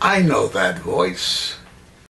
I know that voice.